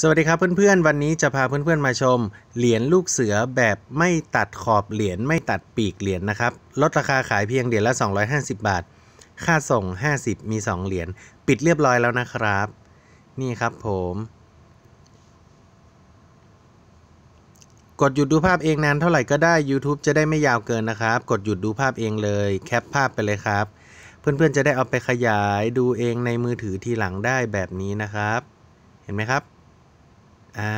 สวัสดีครับเพื่อนๆ วันนี้จะพาเพื่อนๆมาชม เหรียญลูกเสือแบบไม่ตัดขอบเหรียญไม่ตัดปีกเหรียญนะครับ ลดราคาขายเพียงเหรียญละ 250 บาท ค่าส่ง 50 มี 2 เหรียญปิดเรียบร้อยแล้วนะครับ นี่ครับผม กดหยุดดูภาพเองนานเท่าไหร่ก็ได้ YouTube จะได้ไม่ยาวเกินนะครับ กดหยุดดูภาพเองเลยแคปภาพไปเลยครับ เพื่อนๆจะได้เอาไปขยายดูเองในมือถือทีหลังได้แบบนี้นะครับ เห็นไหมครับ อ่า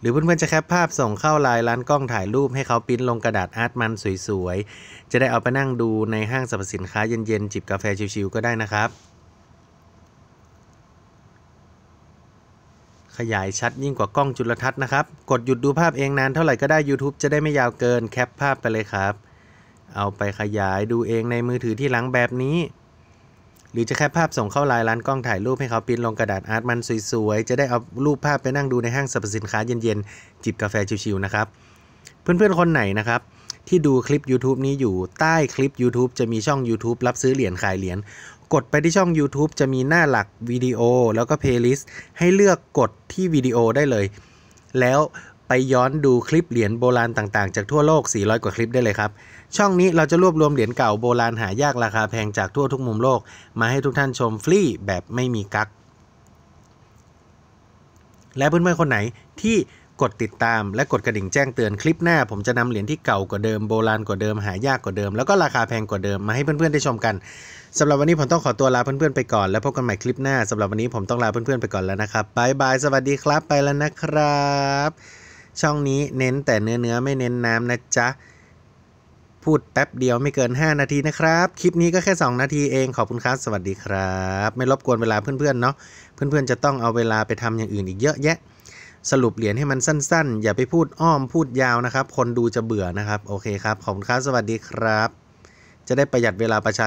หรือเพื่อนๆจะแคปภาพส่งเข้าไลน์ร้านกล้องถ่ายรูปให้เขาปิ้นลงกระดาษอาร์ตมันสวยๆ จะได้เอาไปนั่งดูในห้างสรรพสินค้าเย็นๆ จิบกาแฟชิวๆก็ได้นะครับ ขยายชัดยิ่งกว่ากล้องจุลทรรศน์นะครับ กดหยุดดูภาพเองนานเท่าไหร่ก็ได้ YouTube จะได้ไม่ยาวเกินแคปภาพไปเลยครับ เอาไปขยายดูเองในมือถือที่หลังแบบนี้ หรือจะแคปภาพส่งเข้าไลน์ร้านกล้องถ่ายรูปให้เขาปิ้นลงกระดาษอาร์ตมันสวยๆ จะได้เอารูปภาพไปนั่งดูในห้างสรรพสินค้าเย็นๆ จิบกาแฟชิวๆนะครับ เพื่อนๆ คนไหนนะครับ ที่ดูคลิป YouTube นี้อยู่ใต้คลิป YouTube จะมีช่อง YouTube รับซื้อเหรียญขายเหรียญกดไปที่ช่อง YouTube จะมีหน้าหลักวิดีโอแล้วก็ playlist ให้เลือกกดที่วิดีโอได้เลย แล้ว ไปย้อนดูคลิปเหรียญโบราณต่างๆ จากทั่วโลก 400 กว่าคลิปได้เลยครับ ช่องนี้เราจะรวบรวมเหรียญเก่าโบราณหายากราคาแพงจากทั่วทุกมุมโลก มาให้ทุกท่านชมฟรีแบบไม่มีกักและเพื่อนๆคนไหนที่กดติดตามและกดกระดิ่งแจ้งเตือนคลิปหน้า ผมจะนำเหรียญที่เก่ากว่าเดิมโบราณกว่าเดิมหายากกว่าเดิม แล้วก็ราคาแพงกว่าเดิมมาให้เพื่อนๆได้ชมกันสำหรับวันนี้ผมต้องขอตัวลาเพื่อนๆไปก่อน แล้วพบกันใหม่คลิปหน้าสำหรับวันนี้ผมต้องลาเพื่อนๆไปก่อนแล้วนะครับบายบายสวัสดีครับไปแล้วนะครับ ช่องนี้เน้นแต่เนื้อเนื้อไม่เน้นน้ำนะจ๊ะ พูดแป๊บเดียวไม่เกิน 5 นาทีนะครับ คลิปนี้ก็แค่ 2 นาทีเองขอบคุณครับ สวัสดีครับ ไม่รบกวนเวลาเพื่อนๆเนาะเพื่อนๆจะต้องเอาเวลาไปทำอย่างอื่นอีกเยอะแยะ สรุปเหรียญให้มันสั้นๆ อย่าไปพูดอ้อมพูดยาวนะครับ คนดูจะเบื่อนะครับ โอเคครับขอบคุณครับสวัสดีครับ จะได้ประหยัดเวลาประชา